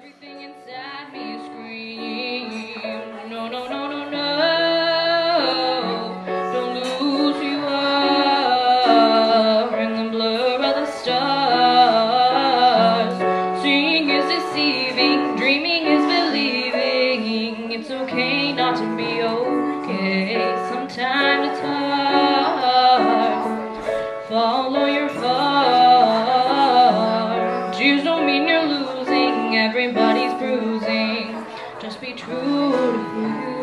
Everything inside me screams, no, no, no, no, no. Don't lose who you are in the blur of the stars. Seeing is deceiving, dreaming is believing. It's okay not to be okay. Just be true to you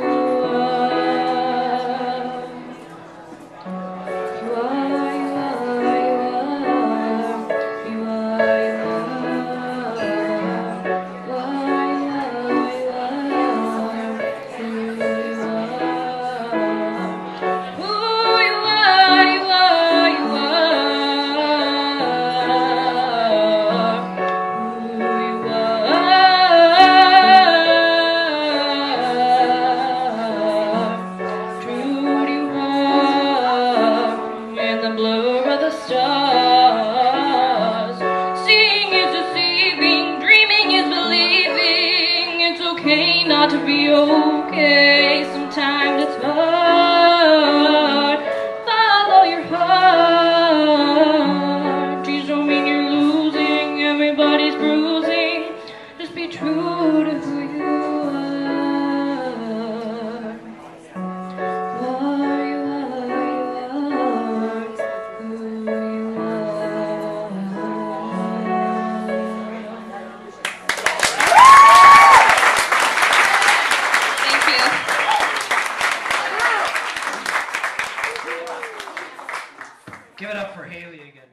stars. Seeing is deceiving, dreaming is believing. It's okay not to be okay. Sometimes it's hard. Give it up for Haley again.